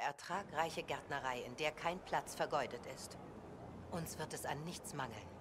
ertragreiche Gärtnerei, in der kein Platz vergeudet ist. Uns wird es an nichts mangeln.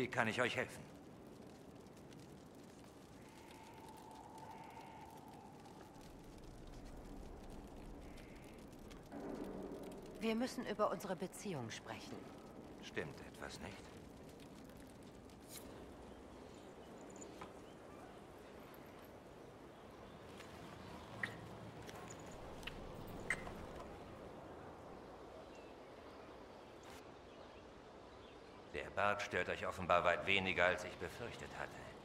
Wie kann ich euch helfen? Wir müssen über unsere Beziehung sprechen. Stimmt etwas nicht? Bart stört euch offenbar weit weniger, als ich befürchtet hatte.